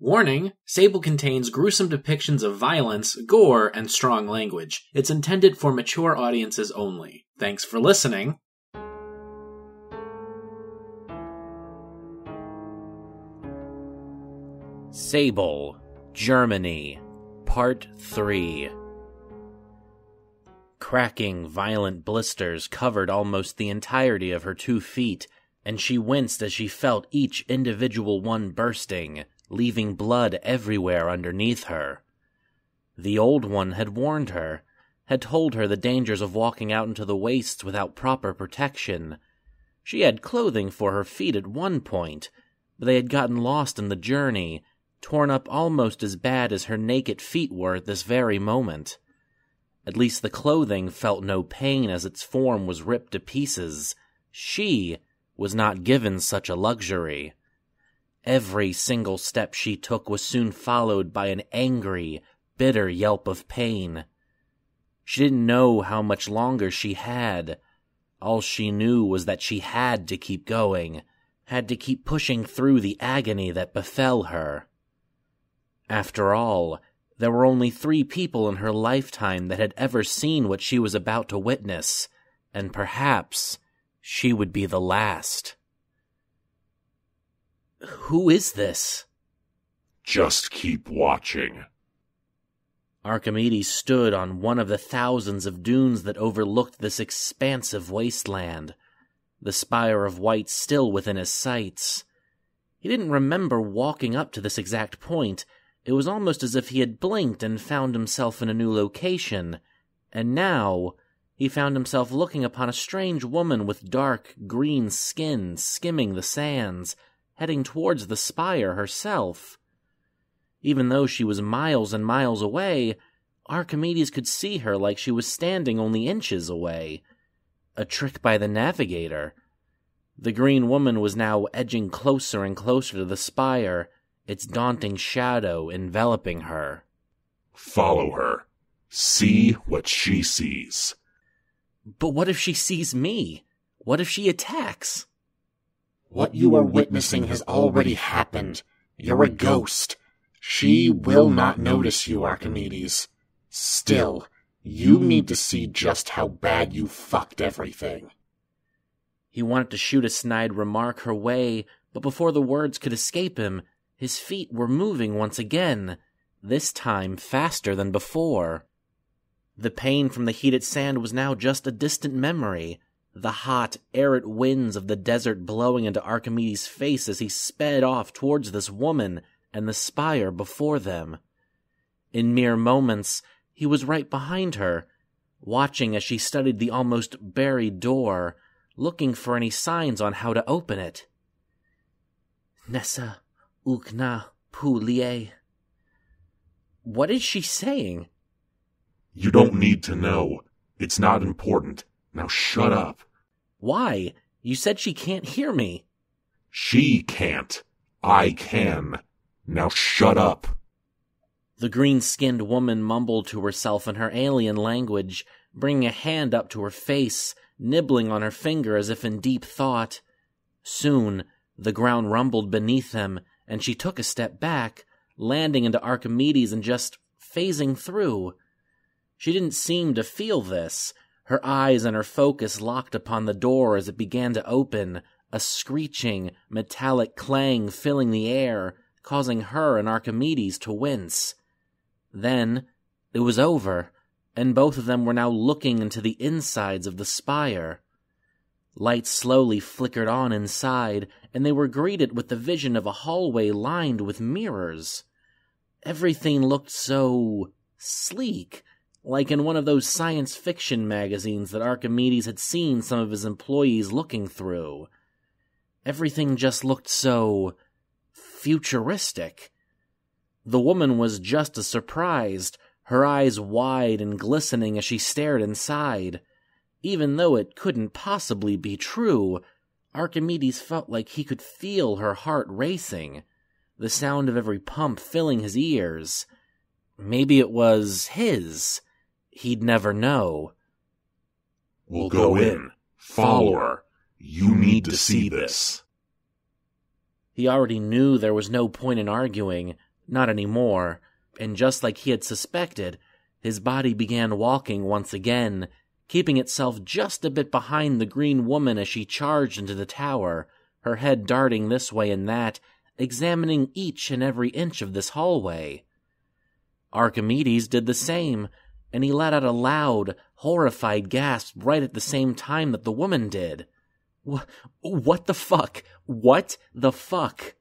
Warning Sable contains gruesome depictions of violence, gore, and strong language. It's intended for mature audiences only. Thanks for listening. Sable, Germany, Part 3 Cracking, violent blisters covered almost the entirety of her two feet, and she winced as she felt each individual one bursting, leaving blood everywhere underneath her. The old one had warned her, had told her the dangers of walking out into the wastes without proper protection. She had clothing for her feet at one point, but they had gotten lost in the journey, torn up almost as bad as her naked feet were at this very moment. At least the clothing felt no pain as its form was ripped to pieces. She was not given such a luxury. Every single step she took was soon followed by an angry, bitter yelp of pain. She didn't know how much longer she had. All she knew was that she had to keep going, had to keep pushing through the agony that befell her. After all, there were only three people in her lifetime that had ever seen what she was about to witness, and perhaps she would be the last. Who is this? Just keep watching. Archimedes stood on one of the thousands of dunes that overlooked this expansive wasteland, the spire of white still within his sights. He didn't remember walking up to this exact point. It was almost as if he had blinked and found himself in a new location, and now he found himself looking upon a strange woman with dark green skin skimming the sands, heading towards the spire herself. Even though she was miles and miles away, Archimedes could see her like she was standing only inches away. A trick by the navigator. The green woman was now edging closer and closer to the spire, its daunting shadow enveloping her. Follow her. See what she sees. But what if she sees me? What if she attacks? What you are witnessing has already happened. You're a ghost. She will not notice you, Archimedes. Still, you need to see just how bad you fucked everything. He wanted to shoot a snide remark her way, but before the words could escape him, his feet were moving once again, this time faster than before. The pain from the heated sand was now just a distant memory, the hot, arid winds of the desert blowing into Archimedes' face as he sped off towards this woman and the spire before them. In mere moments, he was right behind her, watching as she studied the almost buried door, looking for any signs on how to open it. Nessa ukna pulie. What is she saying? You don't need to know. It's not important. Now shut up. Why? You said she can't hear me. She can't. I can. Now shut up. The green skinned woman mumbled to herself in her alien language, bringing a hand up to her face, nibbling on her finger as if in deep thought. Soon, the ground rumbled beneath them, and she took a step back, landing into Archimedes and just phasing through. She didn't seem to feel this, her eyes and her focus locked upon the door as it began to open, a screeching, metallic clang filling the air, causing her and Archimedes to wince. Then it was over, and both of them were now looking into the insides of the spire. Light slowly flickered on inside, and they were greeted with the vision of a hallway lined with mirrors. Everything looked so sleek, like in one of those science fiction magazines that Archimedes had seen some of his employees looking through. Everything just looked so futuristic. The woman was just as surprised, her eyes wide and glistening as she stared inside. Even though it couldn't possibly be true, Archimedes felt like he could feel her heart racing, the sound of every pump filling his ears. Maybe it was his he'd never know. We'll go in. Follow her. You need to see this. He already knew there was no point in arguing, not anymore, and just like he had suspected, his body began walking once again, keeping itself just a bit behind the green woman as she charged into the tower, her head darting this way and that, examining each and every inch of this hallway. Archimedes did the same, and he let out a loud, horrified gasp right at the same time that the woman did. Wh- what the fuck? What the fuck?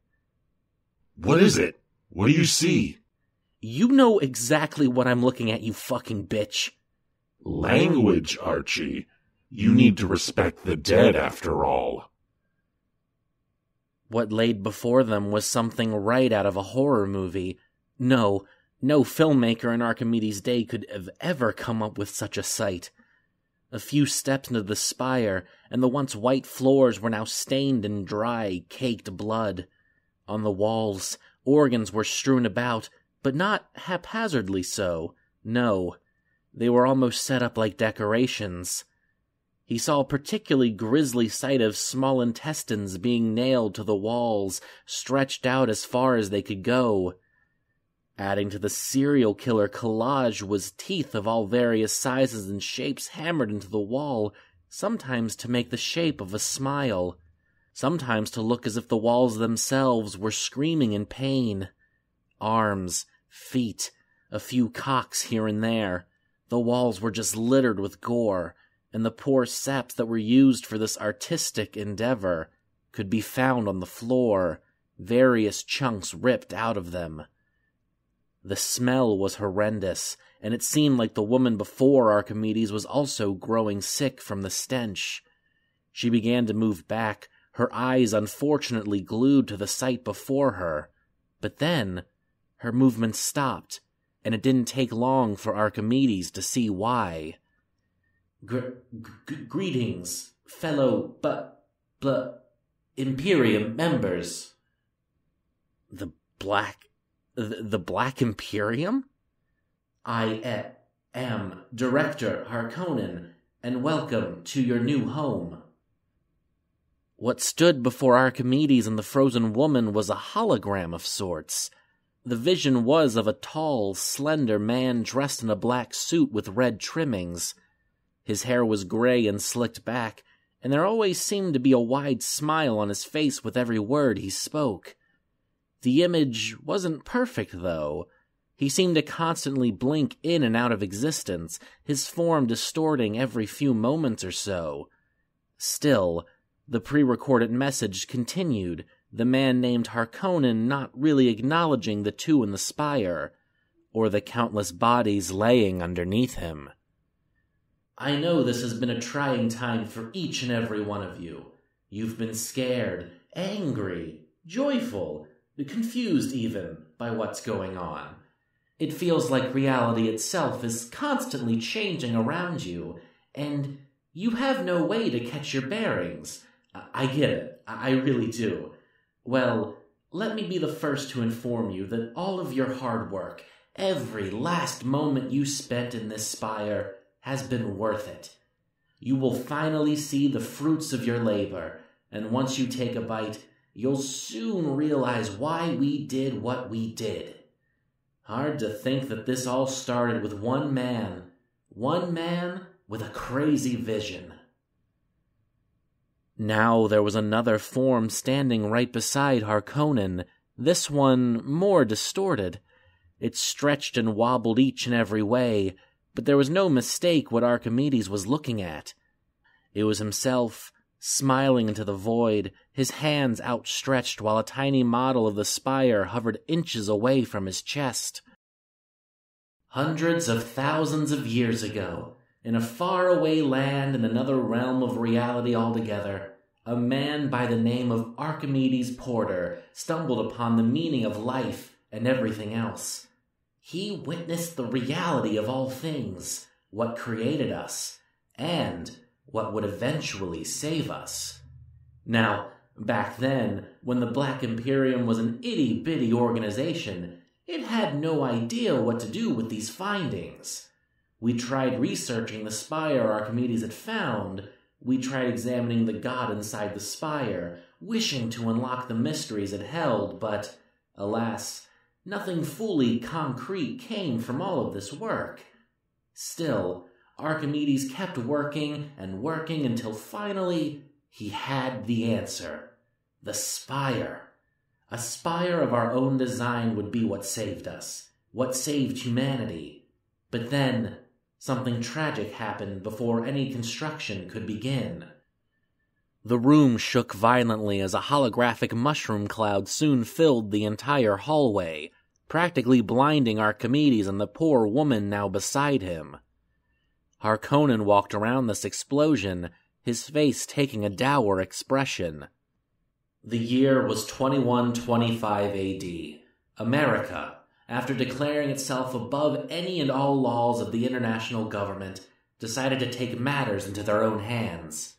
What is it? What do you see? You know exactly what I'm looking at, you fucking bitch. Language, Archie. You need to respect the dead after all. What laid before them was something right out of a horror movie. No, no filmmaker in Archimedes' day could have ever come up with such a sight. A few steps into the spire, and the once white floors were now stained in dry, caked blood. On the walls, organs were strewn about, but not haphazardly so. No, they were almost set up like decorations. He saw a particularly grisly sight of small intestines being nailed to the walls, stretched out as far as they could go. Adding to the serial killer collage was teeth of all various sizes and shapes hammered into the wall, sometimes to make the shape of a smile, sometimes to look as if the walls themselves were screaming in pain. Arms, feet, a few cocks here and there. The walls were just littered with gore, and the poor saps that were used for this artistic endeavor could be found on the floor, various chunks ripped out of them. The smell was horrendous, and it seemed like the woman before Archimedes was also growing sick from the stench. She began to move back, her eyes unfortunately glued to the sight before her. But then, her movements stopped, and it didn't take long for Archimedes to see why. Gr- g- greetings, fellow but bl- Imperium members. The Black the, the Black Imperium? I am Director Harkonnen, and welcome to your new home. What stood before Archimedes and the frozen woman was a hologram of sorts. The vision was of a tall, slender man dressed in a black suit with red trimmings. His hair was gray and slicked back, and there always seemed to be a wide smile on his face with every word he spoke. The image wasn't perfect, though. He seemed to constantly blink in and out of existence, his form distorting every few moments or so. Still, the pre recorded message continued, the man named Harkonnen not really acknowledging the two in the spire, or the countless bodies laying underneath him. I know this has been a trying time for each and every one of you. You've been scared, angry, joyful, confused even by what's going on. It feels like reality itself is constantly changing around you, and you have no way to catch your bearings. I get it. I really do. Well, let me be the first to inform you that all of your hard work, every last moment you spent in this spire, has been worth it. You will finally see the fruits of your labor, and once you take a bite, you'll soon realize why we did what we did. Hard to think that this all started with one man, one man with a crazy vision. Now there was another form standing right beside Harkonnen, this one more distorted. It stretched and wobbled each and every way, but there was no mistake what Archimedes was looking at. It was himself, smiling into the void, his hands outstretched while a tiny model of the spire hovered inches away from his chest. Hundreds of thousands of years ago, in a faraway land in another realm of reality altogether, a man by the name of Archimedes Porter stumbled upon the meaning of life and everything else. He witnessed the reality of all things, what created us, and what would eventually save us. Now, back then, when the Black Imperium was an itty bitty organization, it had no idea what to do with these findings. We tried researching the spire Archimedes had found. We tried examining the god inside the spire, wishing to unlock the mysteries it held, but, alas, Nothing fully concrete came from all of this work. Still, Archimedes kept working and working until finally he had the answer the spire. A spire of our own design would be what saved us, what saved humanity. But then, something tragic happened before any construction could begin. The room shook violently as a holographic mushroom cloud soon filled the entire hallway, practically blinding Archimedes and the poor woman now beside him. Harkonnen walked around this explosion, his face taking a dour expression. The year was 2125 AD. America, after declaring itself above any and all laws of the international government, decided to take matters into their own hands.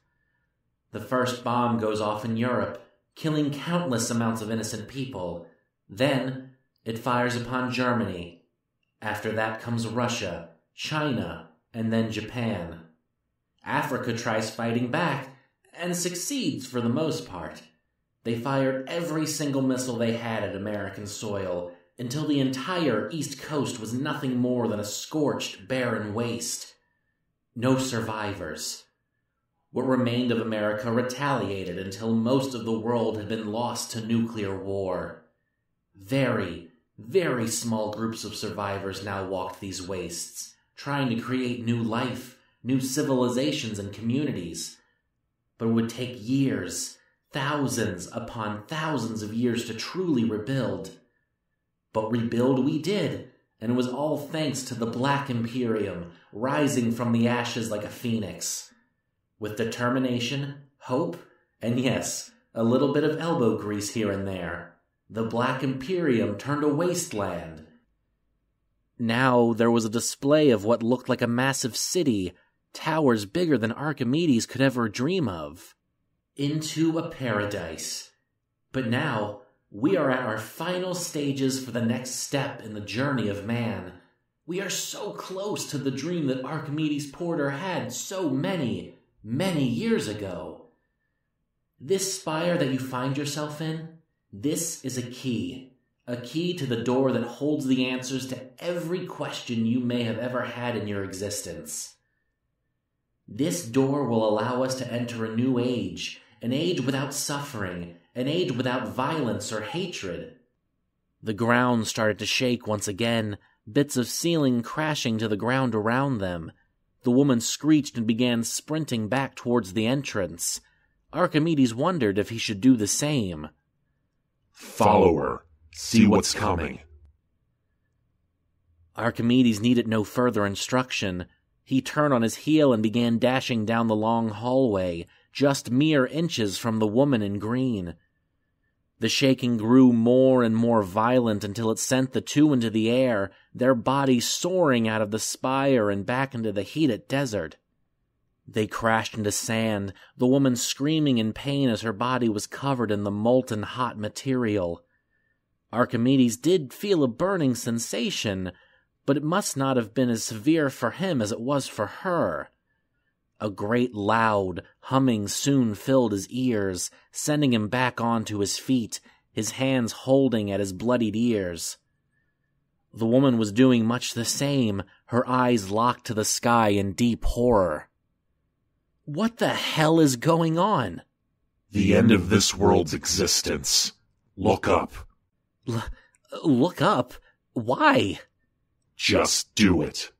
The first bomb goes off in Europe, killing countless amounts of innocent people. Then it fires upon Germany. After that comes Russia, China, and then Japan. Africa tries fighting back and succeeds for the most part. They fired every single missile they had at American soil until the entire East Coast was nothing more than a scorched, barren waste. No survivors. What remained of America retaliated until most of the world had been lost to nuclear war. Very, very small groups of survivors now walked these wastes, trying to create new life, new civilizations and communities. But it would take years, thousands upon thousands of years to truly rebuild. But rebuild we did, and it was all thanks to the Black Imperium rising from the ashes like a phoenix. With determination, hope, and yes, a little bit of elbow grease here and there, the Black Imperium turned a wasteland. Now there was a display of what looked like a massive city, towers bigger than Archimedes could ever dream of. Into a paradise. But now, we are at our final stages for the next step in the journey of man. We are so close to the dream that Archimedes Porter had so many, many years ago. This spire that you find yourself in, this is a key. A key to the door that holds the answers to every question you may have ever had in your existence. This door will allow us to enter a new age, an age without suffering, an age without violence or hatred. The ground started to shake once again, bits of ceiling crashing to the ground around them. The woman screeched and began sprinting back towards the entrance. Archimedes wondered if he should do the same. Follow her. See what's coming. Archimedes needed no further instruction. He turned on his heel and began dashing down the long hallway, just mere inches from the woman in green. The shaking grew more and more violent until it sent the two into the air, their bodies soaring out of the spire and back into the heated desert. They crashed into sand, the woman screaming in pain as her body was covered in the molten hot material. Archimedes did feel a burning sensation, but it must not have been as severe for him as it was for her. A great loud humming soon filled his ears, sending him back onto his feet, his hands holding at his bloodied ears. The woman was doing much the same, her eyes locked to the sky in deep horror. What the hell is going on? The end of this world's existence. Look up. L- look up? Why? Just do it.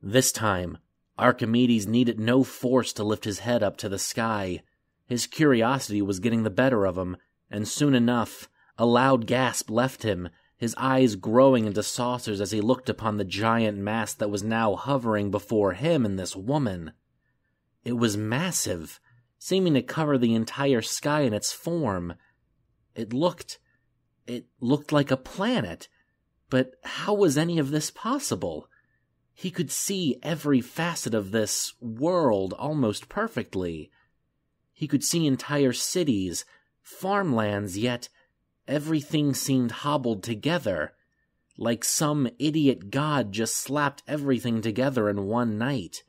This time, Archimedes needed no force to lift his head up to the sky. His curiosity was getting the better of him, and soon enough, a loud gasp left him, his eyes growing into saucers as he looked upon the giant mass that was now hovering before him and this woman. It was massive, seeming to cover the entire sky in its form. It looked. It looked like a planet. But how was any of this possible? He could see every facet of this world almost perfectly. He could see entire cities, farmlands, yet everything seemed hobbled together, like some idiot god just slapped everything together in one night.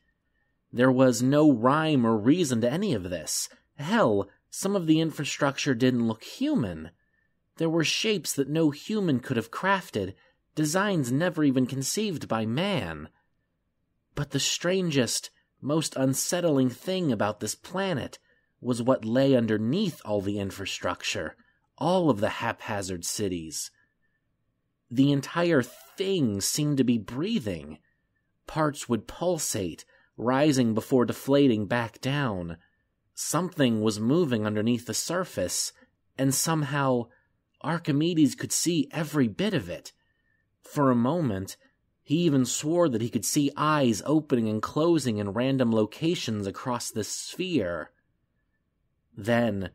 There was no rhyme or reason to any of this. Hell, some of the infrastructure didn't look human. There were shapes that no human could have crafted, designs never even conceived by man. But the strangest, most unsettling thing about this planet was what lay underneath all the infrastructure, all of the haphazard cities. The entire thing seemed to be breathing. Parts would pulsate, rising before deflating back down. Something was moving underneath the surface, and somehow Archimedes could see every bit of it. For a moment, he even swore that he could see eyes opening and closing in random locations across the sphere. Then,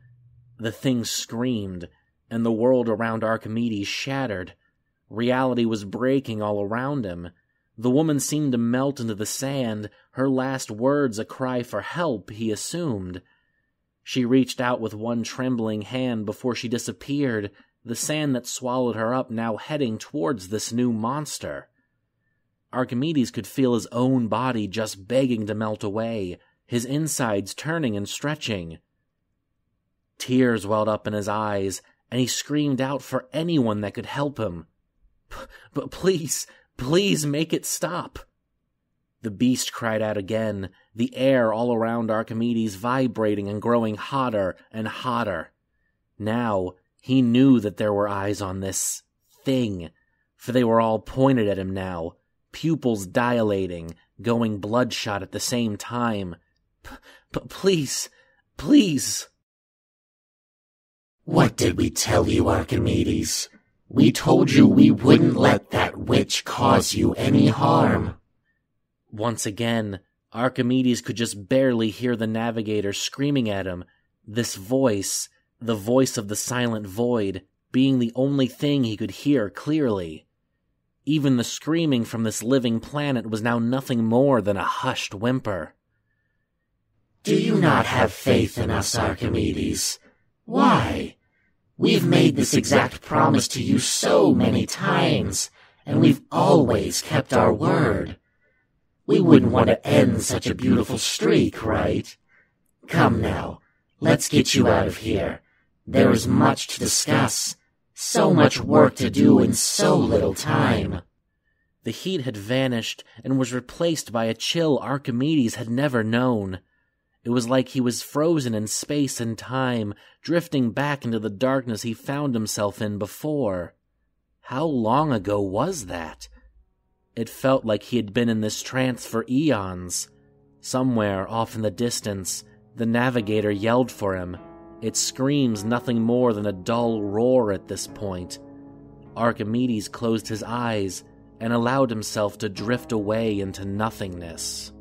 the thing screamed, and the world around Archimedes shattered. Reality was breaking all around him. The woman seemed to melt into the sand, her last words a cry for help, he assumed. She reached out with one trembling hand before she disappeared, the sand that swallowed her up now heading towards this new monster. Archimedes could feel his own body just begging to melt away, his insides turning and stretching. Tears welled up in his eyes, and he screamed out for anyone that could help him. But please, please make it stop. The beast cried out again, the air all around Archimedes vibrating and growing hotter and hotter. Now he knew that there were eyes on this thing, for they were all pointed at him now, pupils dilating, going bloodshot at the same time. But please, please. What did we tell you, Archimedes? We told you we wouldn't let that witch cause you any harm. Once again, Archimedes could just barely hear the navigator screaming at him. This voice, the voice of the silent void, being the only thing he could hear clearly. Even the screaming from this living planet was now nothing more than a hushed whimper. Do you not have faith in us, Archimedes? Why? We've made this exact promise to you so many times, and we've always kept our word. We wouldn't want to end such a beautiful streak, right? Come now, let's get you out of here. There is much to discuss, so much work to do in so little time. The heat had vanished and was replaced by a chill Archimedes had never known. It was like he was frozen in space and time, drifting back into the darkness he found himself in before. How long ago was that? It felt like he had been in this trance for eons. Somewhere off in the distance, the navigator yelled for him. Its screams nothing more than a dull roar at this point. Archimedes closed his eyes and allowed himself to drift away into nothingness.